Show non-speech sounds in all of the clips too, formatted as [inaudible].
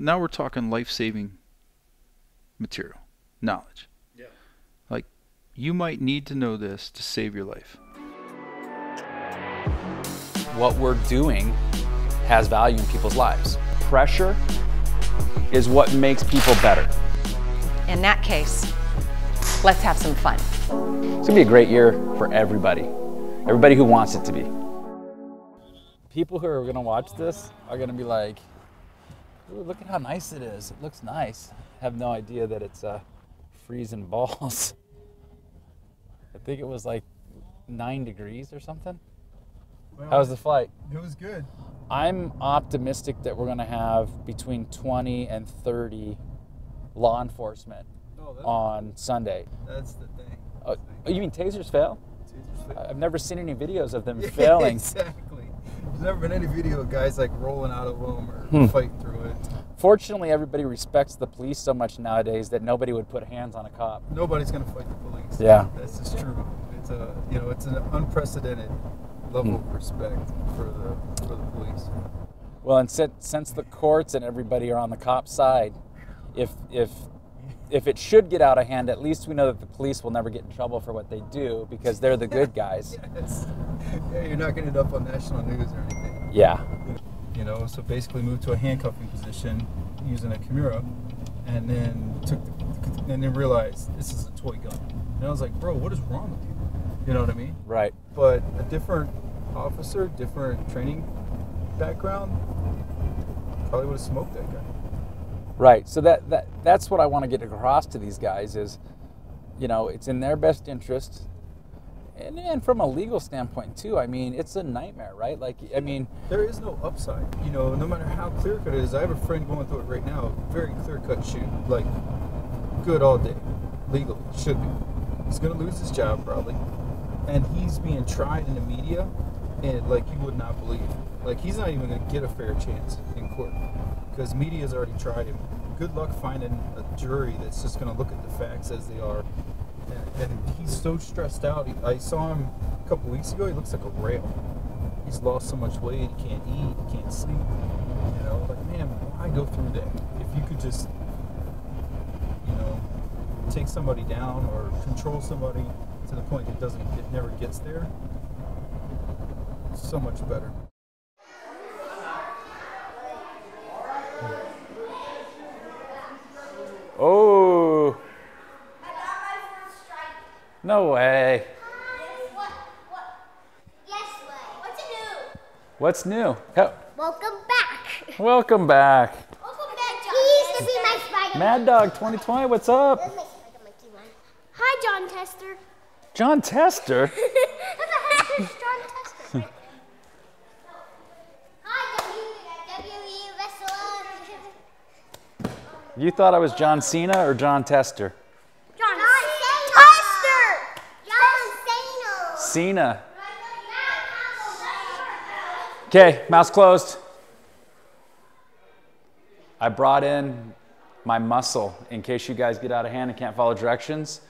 Now we're talking life-saving material, knowledge. Yeah. Like, you might need to know this to save your life. What we're doing has value in people's lives. Pressure is what makes people better. In that case, let's have some fun. It's gonna be a great year for everybody. Everybody who wants it to be. People who are gonna watch this are gonna be like, Ooh, look at how nice it is. It looks nice. I Have no idea that it's uh, freezing balls. [laughs] I think it was like nine degrees or something. How was the flight? It was good. I'm optimistic that we're gonna have between 20 and 30 law enforcement Oh, on Sunday. that's the thing. Oh, you mean tasers fail? Tasers fail? I've never seen any videos of them [laughs] failing. exactly. There's never been any video of guys like rolling out of them or Hmm. fighting through Fortunately, everybody respects the police so much nowadays that nobody would put hands on a cop. Nobody's gonna fight the police. Yeah. That's just true. It's a you know it's an unprecedented level Hmm. of respect for the for the police. Well, and since, since the courts and everybody are on the cop side, if if if it should get out of hand, at least we know that the police will never get in trouble for what they do because they're the good [laughs] guys. Yes. Yeah, you're not gonna end up on national news or anything. Yeah. You know, so basically moved to a handcuffing position using a Kimura, and then took the, and then realized this is a toy gun. And I was like, bro, what is wrong with you? You know what I mean? Right. But a different officer, different training background, probably would have smoked that guy. Right. So that, that that's what I want to get across to these guys is, you know, it's in their best interest. And, and from a legal standpoint too, I mean, it's a nightmare, right? Like, I mean, There is no upside. You know, no matter how clear cut it is. I have a friend going through it right now. Very clear cut shoot, like good all day, legally should be. He's gonna lose his job probably, and he's being tried in the media, and like you would not believe. Like he's not even gonna get a fair chance in court because media's already tried him. Good luck finding a jury that's just gonna look at the facts as they are. And, he's so stressed out. He, I saw him a couple weeks ago. He looks like a rail he's lost so much weight, he can't eat, he can't sleep. You know, like man, why go through that? If you could just, you know, take somebody down or control somebody to the point it doesn't, it never gets there. So much better. oh, no way. What's new? Ho- Welcome back. Welcome back. Welcome back, John. He used to be my Spider-Man. Mad Dog 2020, what's up? That's my Spider Monkey one. Hi, Jon Tester. Jon Tester. [laughs] Who the heck is Jon Tester? right? Hi, WWE wrestler. You thought I was John Cena or Jon Tester? Jon, Tester. John Sano. Cena. Okay, mouse closed. I brought in my muscle in case you guys get out of hand and can't follow directions.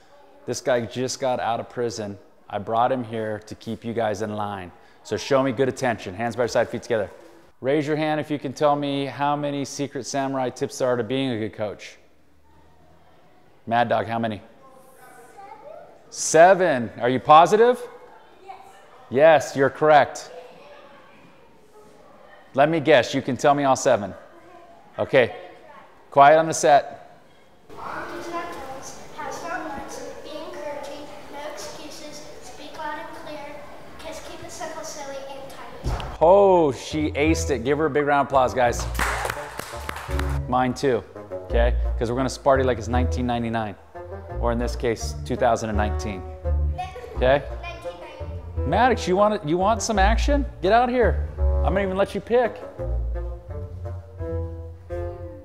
This guy just got out of prison. I brought him here to keep you guys in line. So show me good attention. Hands by your side, feet together. Raise your hand if you can tell me how many secret samurai tips there are to being a good coach. Mad Dog, how many? Seven. Are you positive? Yes. You're correct. Let me guess, you can tell me all seven. Okay, quiet on the set. Oh, she aced it. Give her a big round of applause, guys. Mine too, okay? Because we're gonna Sparty like it's 1999, or in this case, 2019. Okay? Maddox, you want you want some action? Get out here. I'm gonna even let you pick.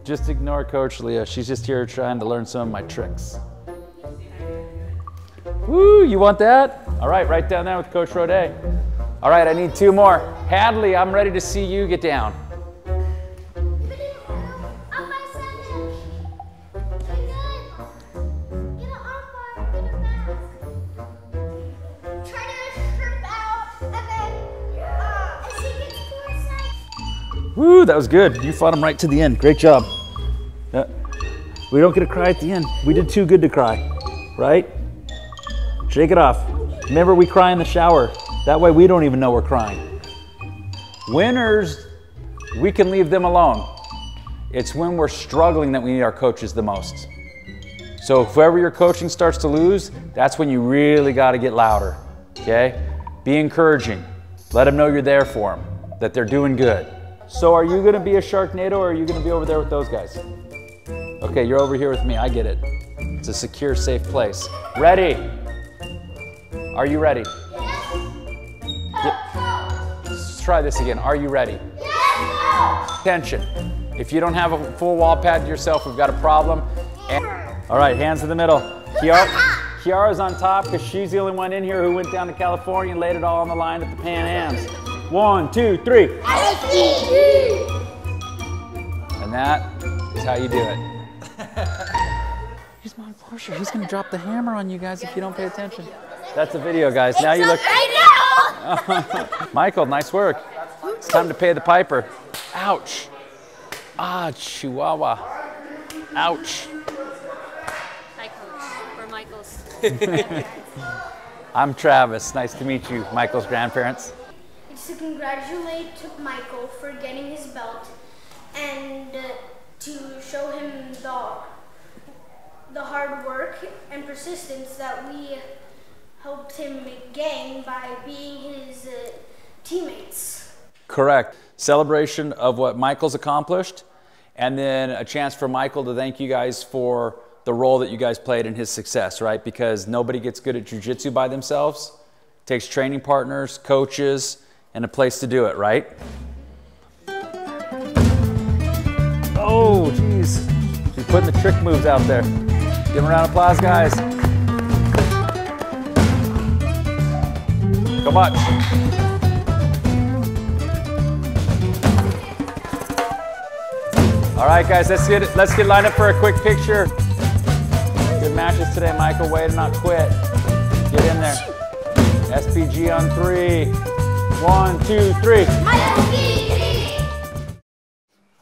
Just ignore Coach Leah. She's just here trying to learn some of my tricks. Woo, you want that? All right, right down there with Coach Rode. All right, I need two more. Hadley, I'm ready to see you get down. Woo, that was good. You fought him right to the end. Great job. Uh, we don't get to cry at the end. We did too good to cry, right? Shake it off. Remember, we cry in the shower. That way, we don't even know we're crying. Winners, we can leave them alone. It's when we're struggling that we need our coaches the most. So, whoever you're coaching starts to lose, that's when you really got to get louder. Okay? Be encouraging. Let them know you're there for them, that they're doing good. So, are you going to be a Sharknado or are you going to be over there with those guys? Okay, you're over here with me. I get it. It's a secure, safe place. Ready? Are you ready? Yeah. Let's try this again. Are you ready? Yes. Attention. If you don't have a full wall pad yourself, we've got a problem. And- all right, hands in the middle. Kiara, Kiara's on top because she's the only one in here who went down to California and laid it all on the line at the Pan Ams. One, two, three. And that is how you do it. He's my enforcer. He's gonna drop the hammer on you guys if you don't pay attention. That's a video, guys. Now you look. [laughs] Michael, nice work. It's time to pay the piper. Ouch. Ah, Chihuahua. Ouch. Hi, Coach. We're Michaels. [laughs] I'm Travis. Nice to meet you, Michael's grandparents. To congratulate Michael for getting his belt and uh, to show him the, the hard work and persistence that we helped him gain by being his uh, teammates. Correct. Celebration of what Michael's accomplished, and then a chance for Michael to thank you guys for the role that you guys played in his success, right? Because nobody gets good at jujitsu by themselves. It takes training partners, coaches, and a place to do it, right? Oh, jeez. She's putting the trick moves out there. Give him a round of applause, guys. Come on. All right, guys, let's get let's get lined up for a quick picture. Good matches today, Michael. Way to not quit. Get in there. SBG on three. One, two, three.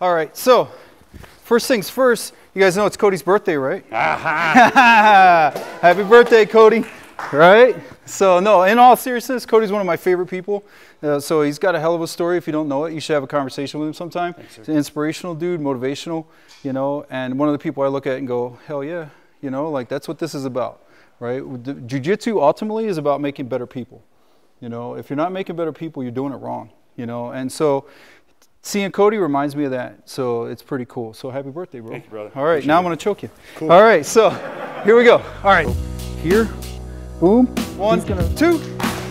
All right, so first things first, you guys know it's Cody's birthday, right? [laughs] [laughs] Happy birthday, Cody. Right? So, no, in all seriousness, Cody's one of my favorite people. Uh, so, he's got a hell of a story. If you don't know it, you should have a conversation with him sometime. he's an inspirational dude, motivational, you know, and one of the people I look at and go, hell yeah, you know, like that's what this is about, right? Jiu Jitsu ultimately is about making better people. You know, if you're not making better people, you're doing it wrong, you know, and so seeing Cody reminds me of that. So it's pretty cool. So happy birthday, bro. Thank you, brother. All right, Appreciate now it. I'm going to choke you. All right, so here we go. All right, here, boom, one, two,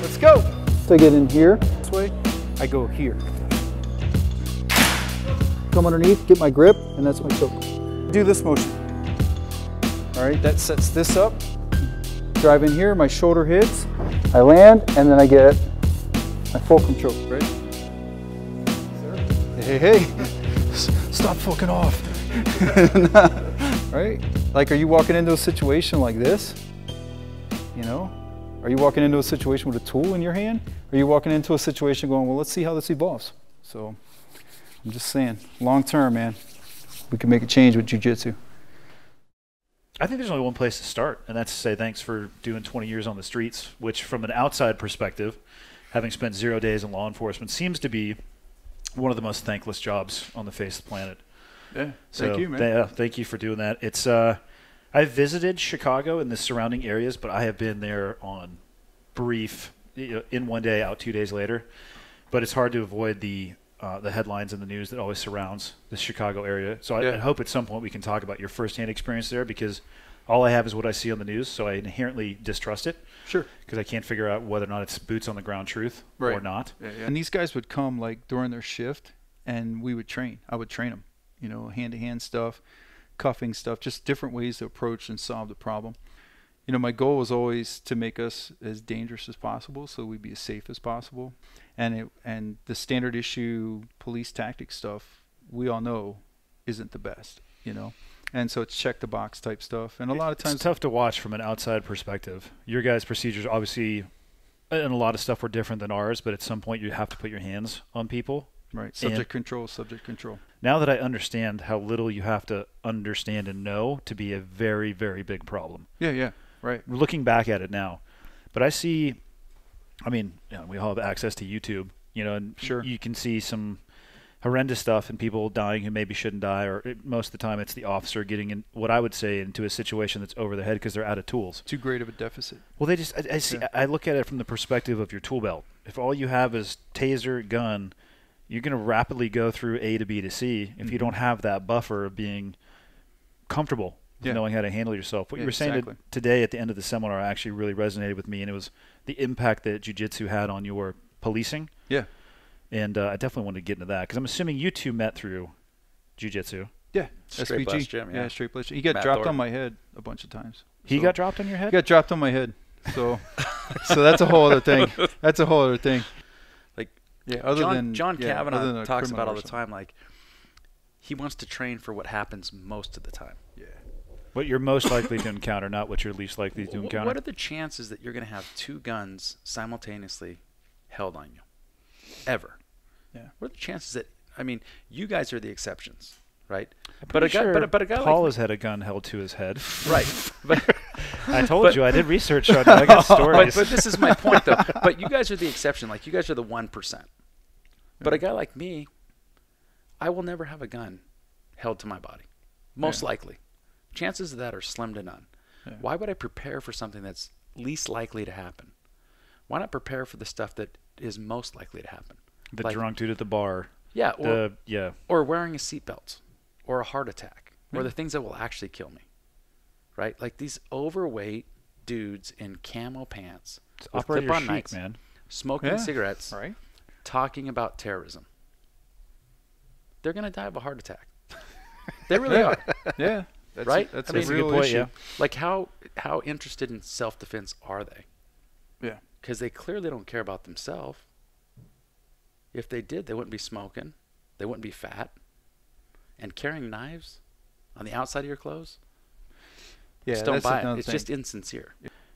let's go. So I get in here this way, I go here. Come underneath, get my grip, and that's my choke. Do this motion. All right, that sets this up. Drive in here, my shoulder hits, I land, and then I get my fulcrum choke, right? Hey, hey, hey, [laughs] stop fucking off. [laughs] right? Like, are you walking into a situation like this? You know? Are you walking into a situation with a tool in your hand? Are you walking into a situation going, well, let's see how this evolves? So, I'm just saying, long term, man, we can make a change with jujitsu. I think there's only one place to start, and that's to say thanks for doing 20 years on the streets, which, from an outside perspective, having spent zero days in law enforcement, seems to be one of the most thankless jobs on the face of the planet. Yeah, So, thank you, man. th- yeah, thank you for doing that. It's uh, I've visited Chicago and the surrounding areas, but I have been there on brief, you know, in one day, out two days later. But it's hard to avoid the uh, the headlines and the news that always surrounds the Chicago area. So I, Yeah. I hope at some point we can talk about your firsthand experience there, because all I have is what I see on the news, so I inherently distrust it Sure. because I can't figure out whether or not it's boots on the ground truth or Right. not. And these guys would come like during their shift, and we would train. I would train them, you know, hand to hand stuff, cuffing stuff, just different ways to approach and solve the problem. You know, my goal was always to make us as dangerous as possible, so we'd be as safe as possible. And it and the standard issue police tactic stuff, we all know, isn't the best, you know. And so it's check the box type stuff, and a lot of times it's tough to watch from an outside perspective. Your guys' procedures, obviously, and a lot of stuff were different than ours. But at some point, you have to put your hands on people Right. Subject control. Subject control. Now that I understand how little you have to understand and know to be a very, very big problem. Yeah. Yeah. Right. Looking back at it now, but I see. I mean, you know, we all have access to YouTube, you know, and Sure. you can see some horrendous stuff and people dying who maybe shouldn't die, or it, most of the time it's the officer getting in what I would say into a situation that's over their head because they're out of tools. Too great of a deficit. Well, they just I, I see. Yeah. I look at it from the perspective of your tool belt. If all you have is taser, gun, you're going to rapidly go through A to B to C if you Mhm. don't have that buffer of being comfortable Yeah. knowing how to handle yourself. What you were saying exactly. today at the end of the seminar actually really resonated with me, and it was the impact that jujitsu had on your policing. Yeah. And uh, I definitely wanted to get into that because I'm assuming you two met through jujitsu. Yeah. Straight SBG. Gym, yeah. Straight blast. He got Matt dropped Thornton. on my head a bunch of times. He So- got dropped on your head. He head. got dropped on my head. So, [laughs] so that's a whole other thing. That's a whole other thing. Like, Yeah. Other John, than John yeah, Kavanagh talks about all the time, like he wants to train for what happens most of the time. What you're most likely to encounter, not what you're least likely to encounter. What are the chances that you're going to have two guns simultaneously held on you? Ever? Yeah. What are the chances that? I mean, you guys are the exceptions, right? But a guy, sure but a, but a guy Paul like has had a gun held to his head. right. [laughs] But, I told But- you I did research on it. I got [laughs] but, stories. but this is my point, though. [laughs] But you guys are the exception. Like you guys are the one percent. But a guy like me, I will never have a gun held to my body. Most Yeah. likely, chances of that are slim to none. Yeah. Why would I prepare for something that's least likely to happen? Why not prepare for the stuff that is most likely to happen? the like- drunk dude at the bar. Yeah, or The yeah. or wearing a seatbelt, or a heart attack, or the things that will actually kill me. Right? Like these overweight dudes in camo pants, It's with operator clip-on nights, man. smoking Yeah. cigarettes, Right. talking about terrorism. They're gonna die of a heart attack. [laughs] They really are. Yeah. That's Right? A, that's I a mean- a good real point, issue. yeah. Like how how interested in self defense are they? Yeah. Because they clearly don't care about themselves. If they did, they wouldn't be smoking. They wouldn't be fat. And carrying knives on the outside of your clothes. Yeah. just don't that's buy it. It's thing. just insincere.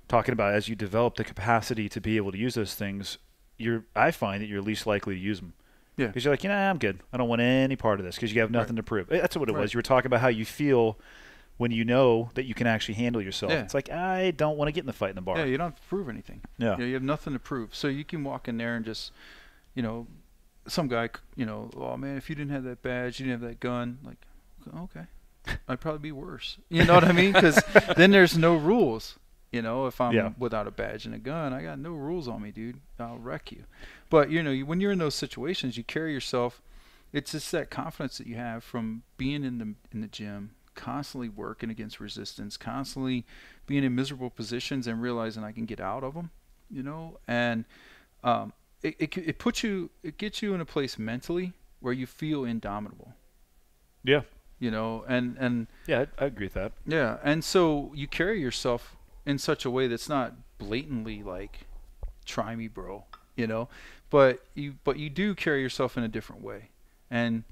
Talking about as you develop the capacity to be able to use those things, you're I find that you're least likely to use them. Yeah. Because you're like, you know, I'm good. I don't want any part of this because you have nothing to prove. Eh, That's what it Right. was. You were talking about how you feel when you know that you can actually handle yourself. Yeah. It's like I don't want to get in the fight in the bar. Yeah, you don't have to prove anything. Yeah. You, know, you have nothing to prove. So you can walk in there and just, you know, some guy, you know, oh man, if you didn't have that badge, you didn't have that gun, like, okay, [laughs] I'd probably be worse. You know what I mean? Because [laughs] then there's no rules. You know, if I'm Yeah. without a badge and a gun, I got no rules on me, dude. I'll wreck you. But you know, you, when you're in those situations, you carry yourself. It's just that confidence that you have from being in the in the gym, constantly working against resistance, constantly being in miserable positions and realizing I can get out of them. You know, and um, it, it it puts you, it gets you in a place mentally where you feel indomitable. Yeah. You know, and and Yeah, I, I agree with that. yeah, and so you carry yourself in such a way that's not blatantly like, "Try me, bro," you know, but you but you do carry yourself in a different way, and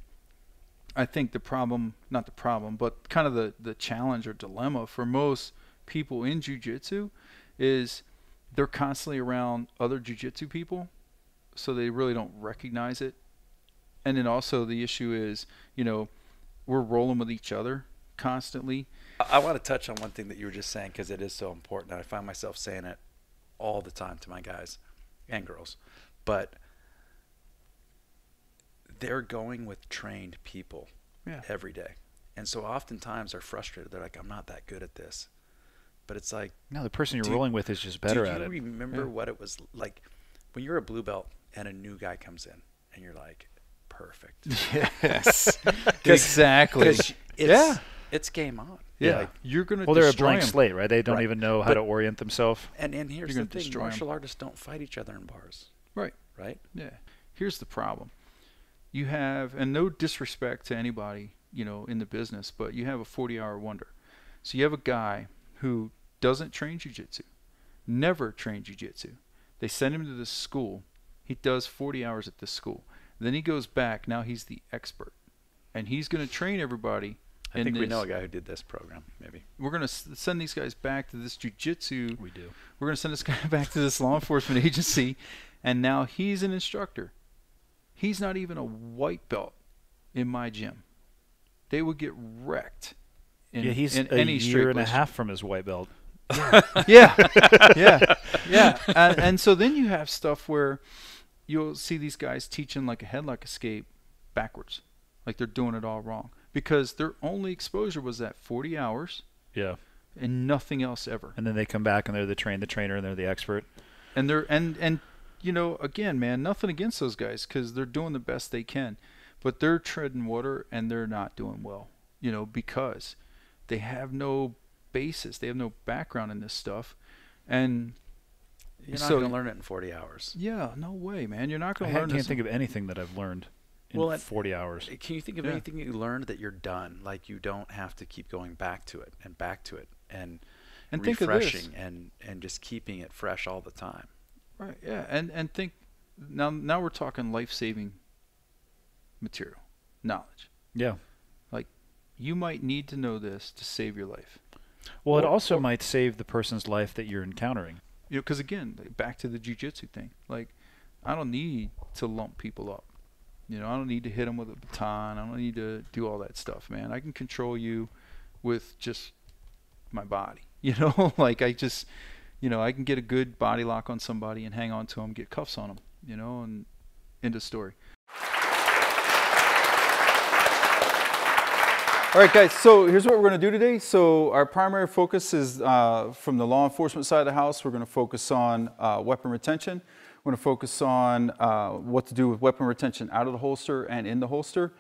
I think the problem, not the problem, but kind of the the challenge or dilemma for most people in jujitsu is they're constantly around other jujitsu people, so they really don't recognize it, and then also the issue is, you know, we're rolling with each other constantly. I, want to touch on one thing that you were just saying because it is so important. I find myself saying it all the time to my guys and girls. But they're going with trained people Yeah. every day. And so oftentimes they're frustrated. They're like, I'm not that good at this. But it's like, No, the person you're rolling with is just better at it. do you remember Yeah. what it was like when you're a blue belt and a new guy comes in and you're like, perfect. [laughs] Yes, [laughs] exactly. It's, Yeah. it's game on. Yeah, Like, you're gonna. Well, they're a blank blank 'em. slate, right? They don't Right. even know how But- to orient themselves. and, and here's the thing martial artists don't fight each other in bars. Right. Right? Yeah. Here's the problem. You have, and no disrespect to anybody, you know, in the business, but you have a 40-hour wonder. So you have a guy who doesn't train jujitsu, never trained jujitsu. They send him to this school. He does 40 hours at this school. Then he goes back. Now he's the expert, and he's going to train everybody. I in think we know a guy who did this program, maybe. We're going to send these guys back to this jujitsu We do. we're going to send this guy [laughs] back to this law enforcement [laughs] agency and now he's an instructor He's not even a white belt in my gym. They would get wrecked. In, yeah, he's in a any year and a half from his white belt. yeah, [laughs] yeah, yeah. And, and so then you have stuff where you'll see these guys teaching like a headlock escape backwards, like they're doing it all wrong because their only exposure was that 40 hours Yeah. and nothing else ever. And then they come back and they're the train the trainer and they're the expert. And they're and and you know again, man, nothing against those guys because they're doing the best they can, but they're treading water and they're not doing well. You know because they have no basis, they have no background in this stuff, and You're not So- going to learn it in 40 hours. Yeah, no way, man. You're not going to ha- learn can't this. think of anything that I've learned in Well, and- 40 hours. Eh, can you think of Yeah. anything you learned that you're done? Like you don't have to keep going back to it and back to it and, And think of this. refreshing and, and just keeping it fresh all the time. Right. Yeah. And and think now now we're talking life saving material, knowledge. Yeah. Like you might need to know this to save your life. Well, it Or- also might save the person's life that you're encountering. You know, because again, back to the jujitsu thing. Like, I don't need to lump people up. You know, I don't need to hit them with a baton. I don't need to do all that stuff, man. I can control you with just my body. [laughs] You know, like I just, you know, I can get a good body lock on somebody and hang on to them, get cuffs on them. You know, and end of story. All right, guys, so here's what we're going to do today. So, our primary focus is uh, from the law enforcement side of the house, we're going to focus on uh, weapon retention. We're going to focus on uh, what to do with weapon retention out of the holster and in the holster.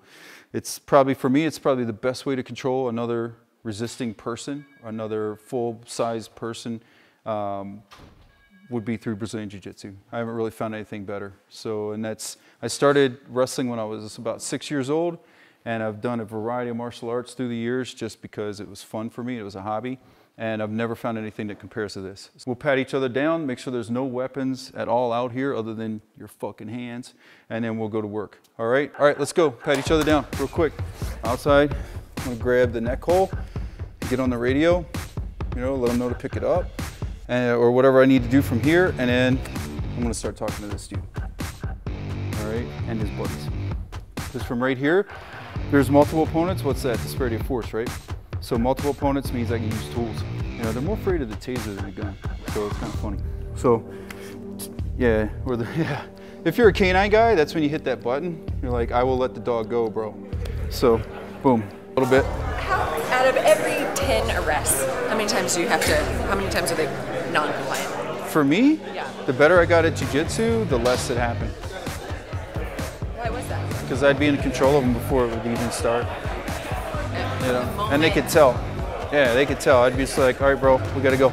It's probably, for me, it's probably the best way to control another resisting person, another full size person. Um, would be through Brazilian Jiu Jitsu. I haven't really found anything better. So, and that's, I started wrestling when I was about six years old, and I've done a variety of martial arts through the years just because it was fun for me, it was a hobby, and I've never found anything that compares to this. We'll pat each other down, make sure there's no weapons at all out here other than your fucking hands, and then we'll go to work. All right? All right, let's go. Pat each other down real quick. Outside, I'm gonna grab the neck hole, get on the radio, you know, let them know to pick it up and, or whatever I need to do from here, and then I'm gonna start talking to this dude. All right, and his buddies. Because from right here, there's multiple opponents. What's that? Disparity of force, right? So multiple opponents means I can use tools. You know, they're more afraid of the taser than the gun, so it's kind of funny. So, yeah, or the [laughs] yeah. If you're a canine guy, that's when you hit that button. You're like, I will let the dog go, bro. So, boom, a little bit. How, out of every 10 arrests, how many times do you have to, how many times are they non-compliant? For me, Yeah. the better I got at jujitsu, the less it happened. Why was that? because I'd be in control of them before it would even start. You know, and they could tell. Yeah, they could tell. I'd be just like, all right, bro, we gotta go.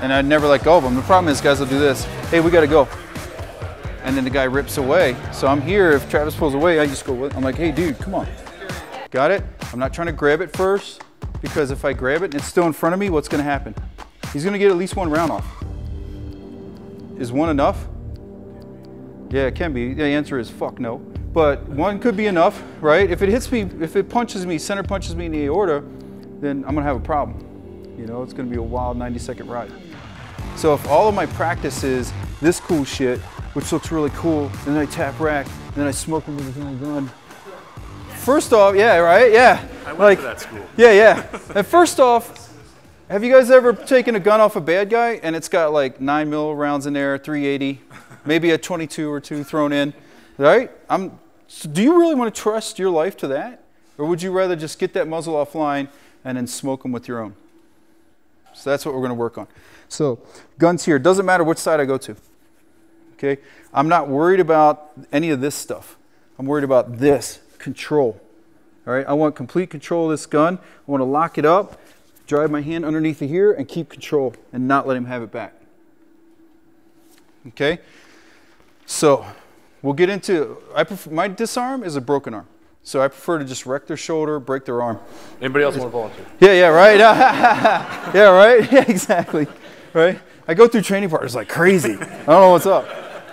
And I'd never let go of them. The problem is, guys will do this. Hey, we gotta go. And then the guy rips away. So I'm here. If Travis pulls away, I just go. I'm like, hey, dude, come on. Got it? I'm not trying to grab it first because if I grab it and it's still in front of me, what's gonna happen? He's gonna get at least one round off. Is one enough? Yeah, it can be. The answer is fuck no. But one could be enough, right? If it hits me, if it punches me, center punches me in the aorta, then I'm gonna have a problem. You know, it's gonna be a wild 90 second ride. So if all of my practice is this cool shit, which looks really cool, and then I tap rack, and then I smoke them with a gun. First off, yeah, right, yeah. I went like, to that school. yeah, yeah. [laughs] And first off, have you guys ever taken a gun off a bad guy and it's got like nine mil rounds in there, 380, maybe a 22 or two thrown in, right? I'm. So do you really want to trust your life to that, or would you rather just get that muzzle offline and then smoke them with your own? So that's what we're going to work on. So guns here doesn't matter which side I go to. Okay, I'm not worried about any of this stuff. I'm worried about this control. All right, I want complete control of this gun. I want to lock it up, drive my hand underneath it here, and keep control and not let him have it back. Okay, so we'll get into. I prefer, my disarm is a broken arm, so I prefer to just wreck their shoulder, break their arm. Anybody else want to volunteer? Yeah, yeah, right. [laughs] yeah, right. [laughs] Yeah, exactly. Right. I go through training partners like crazy. I don't know what's up,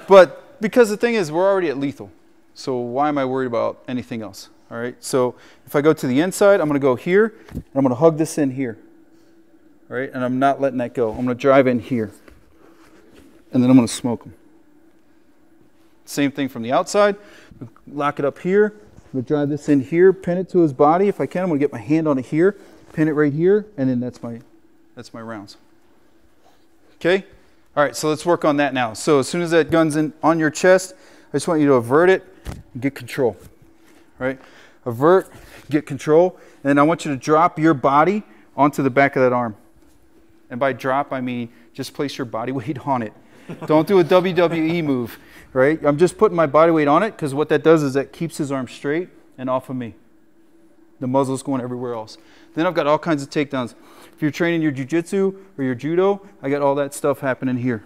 but because the thing is, we're already at lethal. So why am I worried about anything else? All right. So if I go to the inside, I'm going to go here, and I'm going to hug this in here. All right, and I'm not letting that go. I'm to drive in here, and then I'm to smoke them. Same thing from the outside. Lock it up here. I'm gonna drive this in here, pin it to his body. If I can, I'm gonna get my hand on it here, pin it right here, and then that's my that's my rounds. Okay? All right, so let's work on that now. So as soon as that gun's in on your chest, I just want you to avert it and get control. Right? Avert, get control, and I want you to drop your body onto the back of that arm. And by drop, I mean just place your body [laughs] weight on it. Don't do a WWE move, right? I'm just putting my body weight on it because what that does is that keeps his arm straight and off of me. The muzzle's going everywhere else. Then I've got all kinds of takedowns. If you're training your jujitsu or your judo, I got all that stuff happening here.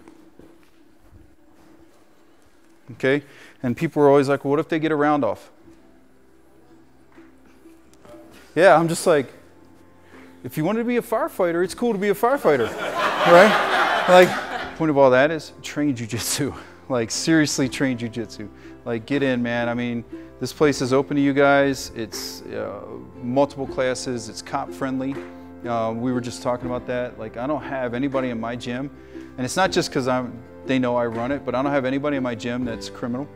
Okay? And people are always like, well, what if they get a round off? Yeah, I'm just like, if you want to be a firefighter, it's cool to be a firefighter, [laughs] right? Like, point of all that is train jujitsu. [laughs] Like, seriously, train jujitsu. Like, get in, man. I mean, this place is open to you guys. It's uh, multiple classes. It's cop friendly. Uh, we were just talking about that. Like, I don't have anybody in my gym, and it's not just because I'm they know I run it, but I don't have anybody in my gym that's criminal.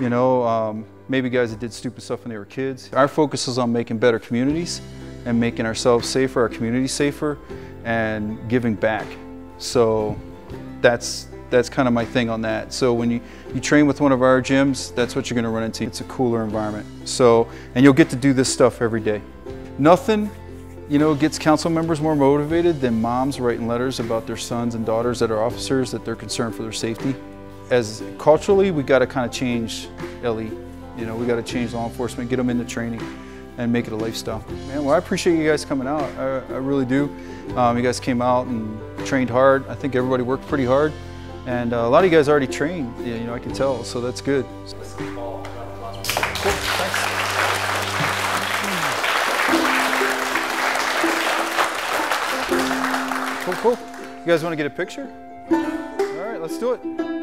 You know, um, maybe guys that did stupid stuff when they were kids. Our focus is on making better communities and making ourselves safer, our community safer, and giving back. So that's that's kind of my thing on that. So when you, you train with one of our gyms, that's what you're gonna run into. It's a cooler environment. So, and you'll get to do this stuff every day. Nothing, you know, gets council members more motivated than moms writing letters about their sons and daughters that are officers that they're concerned for their safety. As culturally, we gotta kind of change LE. You know, we gotta change law enforcement, get them into training and make it a lifestyle. Man, well, I appreciate you guys coming out. I, I really do. Um, you guys came out and trained hard. I think everybody worked pretty hard. And uh, a lot of you guys already trained, you know, I can tell, so that's good. Cool, cool. You guys want to get a picture? All right, let's do it.